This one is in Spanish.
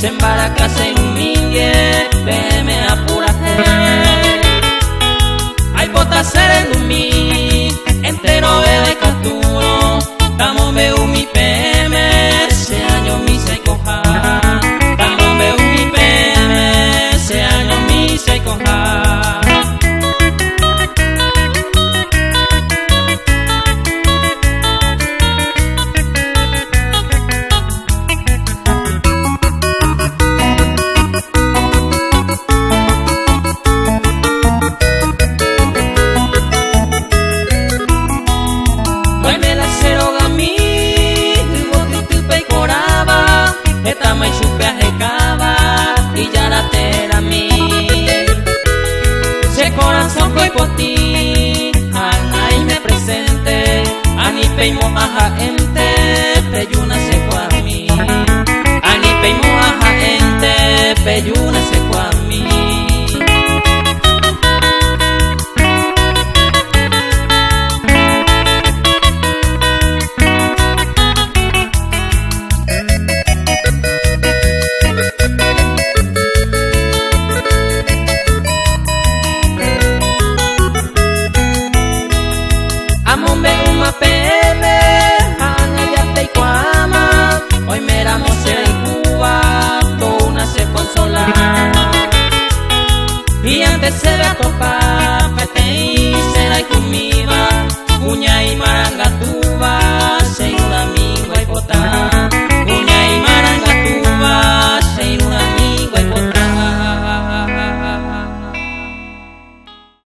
se embaraca, se casero gamigo tutipa y coraba Eta mai chupe ajecaba y ya la tera mi Se corazón fue por ti Anay me presente Ani peimo aja ente Peyuna se fue a mí. Ani peimo aja ente Peyuna se antes se vea topar, me tem